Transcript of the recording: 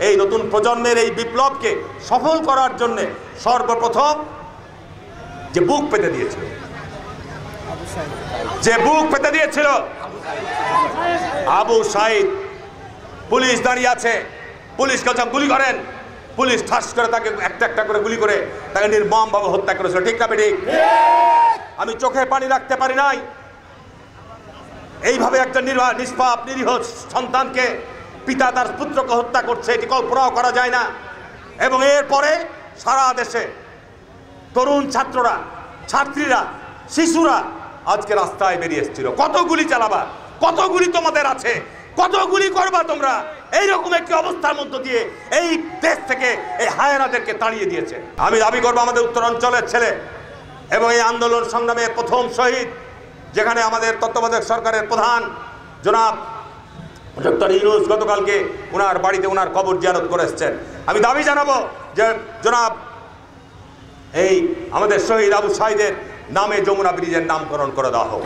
এই নতুন প্রজন্মের এই বিপ্লবকে সফল করার জন্য সর্বপ্রথম যে বুক পেতে দিয়েছিল। যে বুক পেতে দিয়েছিল, আবু সাইদ। পুলিশ দাঁড়িয়ে আছে। পুলিশ কাছে গুলি করেন। পুলিশ ঠাস করে তাকে একটা একটা করে গুলি করে তাকে নির্মমভাবে হত্যা করেছিল। ঠিক না ঠিক আমি চোখে পানি রাখতে পারি নাই। এইভাবে একটা নির্বাহ নিষ্পাপ, নিরীহ সন্তানকে পিতা তার পুত্রকে হত্যা করছে, এটি কল্পনাও করা যায় না। এবং এরপরে সারা দেশে তরুণ ছাত্ররা, ছাত্রীরা, শিশুরা আজকে রাস্তায় বেরিয়ে এসেছিল। কত গুলি চালাবা, কত গুলি তোমাদের আছে, কত গুলি করবা তোমরা? এইরকম একটি অবস্থার মধ্য দিয়ে এই দেশ থেকে এই হায়নাদেরকে তাড়িয়ে দিয়েছে। আমি দাবি করব আমাদের উত্তরাঞ্চলের ছেলে এবং এই আন্দোলন সংগ্রামের প্রথম শহীদ, যেখানে আমাদের তত্ত্বাবধায়ক সরকারের প্রধান জনাব ডক্টর ইউনুস গতকালকে ওনার বাড়িতে ওনার কবর জিয়ারত করে এসছেন আমি দাবি জানাব যে, জনাব, এই আমাদের শহীদ আবু সাহিদের নামে যমুনা ব্রিজের নামকরণ করে দেওয়া হোক।